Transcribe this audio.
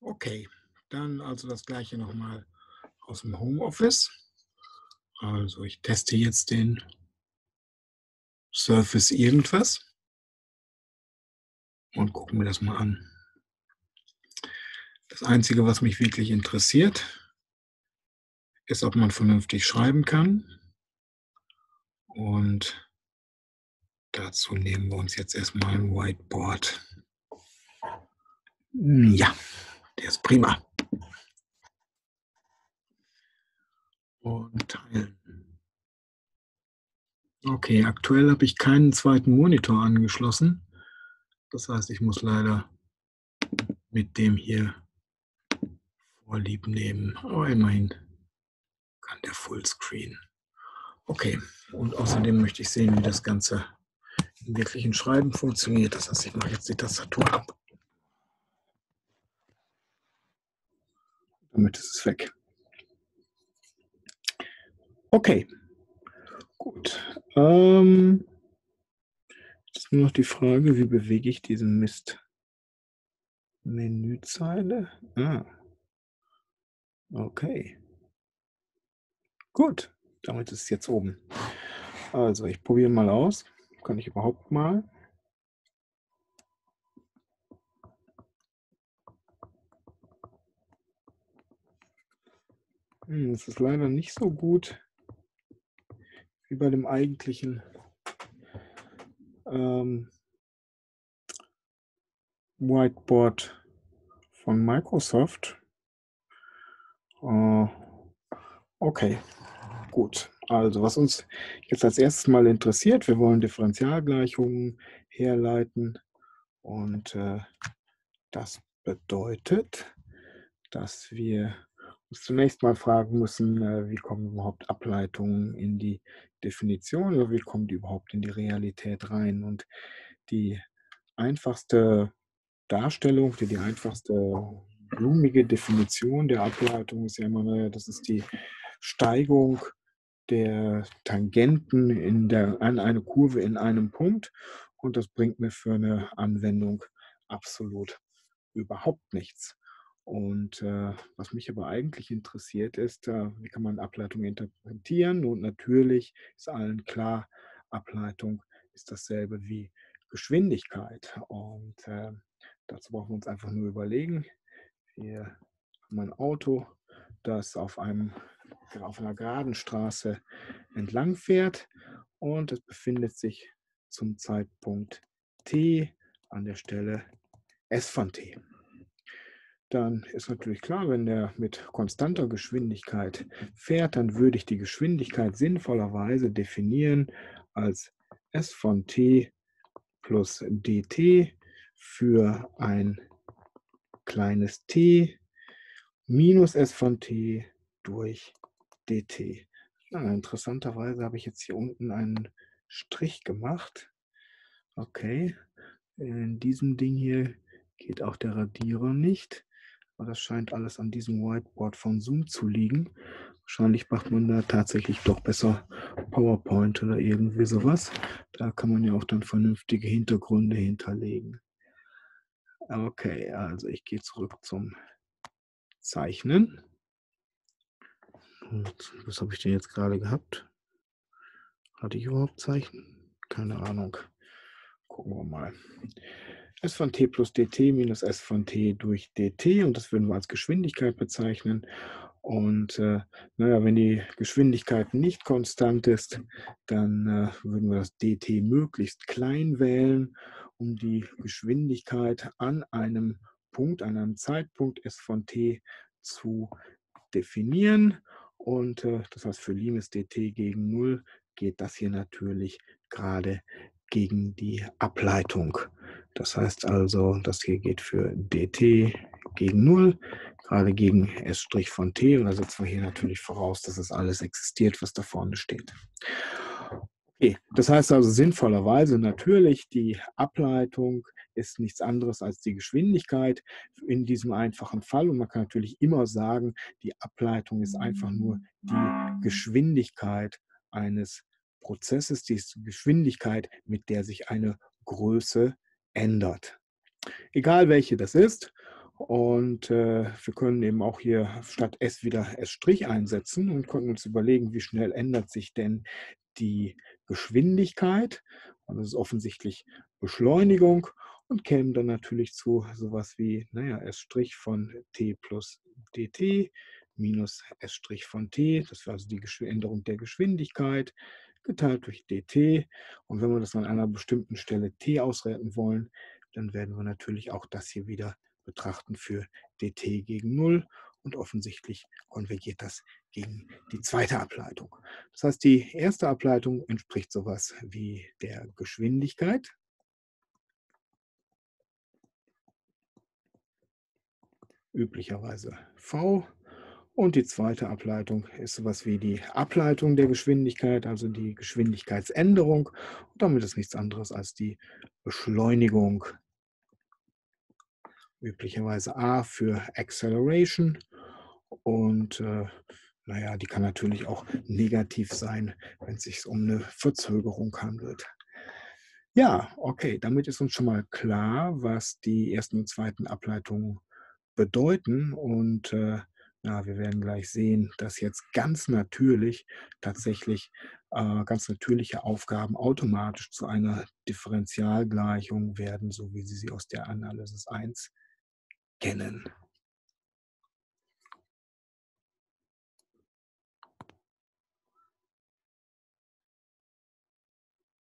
Okay, dann also das gleiche nochmal aus dem Homeoffice. Also ich teste jetzt den Surface irgendwas und gucken mir das mal an. Das Einzige, was mich wirklich interessiert, ist, ob man vernünftig schreiben kann. Und dazu nehmen wir uns jetzt erstmal ein Whiteboard. Ja, der ist prima. Und teilen. Okay, aktuell habe ich keinen zweiten Monitor angeschlossen. Das heißt, ich muss leider mit dem hier Vorlieb nehmen. Aber immerhin kann der Fullscreen. Okay, und außerdem möchte ich sehen, wie das Ganze im wirklichen Schreiben funktioniert. Das heißt, ich mache jetzt die Tastatur ab. Damit ist es weg. Okay, gut. Ähm, jetzt nur noch die Frage, wie bewege ich diesen Mist? Menüzeile? Ah, Okay. Gut, damit ist es jetzt oben. Also, ich probiere mal aus. Kann ich überhaupt mal? Hm, es ist leider nicht so gut wie bei dem eigentlichen ähm, Whiteboard von Microsoft. Äh, okay, gut. Also, was uns jetzt als erstes mal interessiert, wir wollen Differentialgleichungen herleiten und äh, das bedeutet, dass wir zunächst mal fragen müssen, äh, wie kommen überhaupt Ableitungen in die Definition oder wie kommen die überhaupt in die Realität rein? Und die einfachste Darstellung, die, die einfachste blumige Definition der Ableitung ist ja immer, naja, das ist die Steigung der Tangenten in der, an eine Kurve in einem Punkt. Und das bringt mir für eine Anwendung absolut überhaupt nichts. Und äh, was mich aber eigentlich interessiert ist, äh, wie kann man Ableitung interpretieren? Und natürlich ist allen klar, Ableitung ist dasselbe wie Geschwindigkeit. Und äh, dazu brauchen wir uns einfach nur überlegen, wir haben ein Auto, das auf, einem, auf einer geraden Straße entlang fährt und es befindet sich zum Zeitpunkt t an der Stelle s von t. Dann ist natürlich klar, wenn der mit konstanter Geschwindigkeit fährt, dann würde ich die Geschwindigkeit sinnvollerweise definieren als s von t plus dt für ein kleines t minus s von t durch dt. Ja, interessanterweise habe ich jetzt hier unten einen Strich gemacht. Okay, in diesem Ding hier geht auch der Radierer nicht. Aber das scheint alles an diesem Whiteboard von Zoom zu liegen. Wahrscheinlich macht man da tatsächlich doch besser PowerPoint oder irgendwie sowas. Da kann man ja auch dann vernünftige Hintergründe hinterlegen. Okay, also ich gehe zurück zum Zeichnen. Und was habe ich denn jetzt gerade gehabt? Hatte ich überhaupt Zeichen? Keine Ahnung. Gucken wir mal. S von t plus dt minus s von t durch dt und das würden wir als Geschwindigkeit bezeichnen. Und äh, naja, wenn die Geschwindigkeit nicht konstant ist, dann äh, würden wir das dt möglichst klein wählen um die Geschwindigkeit an einem Punkt, an einem Zeitpunkt s von t zu definieren. Und äh, das heißt, für Limes dt gegen 0 geht das hier natürlich gerade gegen die Ableitung. Das heißt also, das hier geht für dt gegen 0, gerade gegen s' von t. Und da setzen wir hier natürlich voraus, dass es alles existiert, was da vorne steht. Okay, das heißt also sinnvollerweise natürlich, die Ableitung ist nichts anderes als die Geschwindigkeit in diesem einfachen Fall. Und man kann natürlich immer sagen, die Ableitung ist einfach nur die Geschwindigkeit eines Prozesses, die Geschwindigkeit, mit der sich eine Größe ändert. Egal welche das ist. Und äh, wir können eben auch hier statt S wieder S' einsetzen und können uns überlegen, wie schnell ändert sich denn die Geschwindigkeit. Und das ist offensichtlich Beschleunigung und kämen dann natürlich zu sowas wie, naja, S' von t plus dt minus S' von t, das wäre also die Änderung der Geschwindigkeit, geteilt durch dt. Und wenn wir das an einer bestimmten Stelle t auswerten wollen, dann werden wir natürlich auch das hier wieder betrachten für dt gegen 0 und offensichtlich konvergiert das gegen die zweite Ableitung. Das heißt, die erste Ableitung entspricht sowas wie der Geschwindigkeit. Üblicherweise v. Und die zweite Ableitung ist sowas wie die Ableitung der Geschwindigkeit, also die Geschwindigkeitsänderung. Und damit ist nichts anderes als die Beschleunigung üblicherweise A für Acceleration und äh, naja, die kann natürlich auch negativ sein, wenn es sich um eine Verzögerung handelt. Ja, okay, damit ist uns schon mal klar, was die ersten und zweiten Ableitungen bedeuten und äh, na, wir werden gleich sehen, dass jetzt ganz natürlich tatsächlich äh, ganz natürliche Aufgaben automatisch zu einer Differentialgleichung werden, so wie Sie sie aus der Analysis 1 kennen.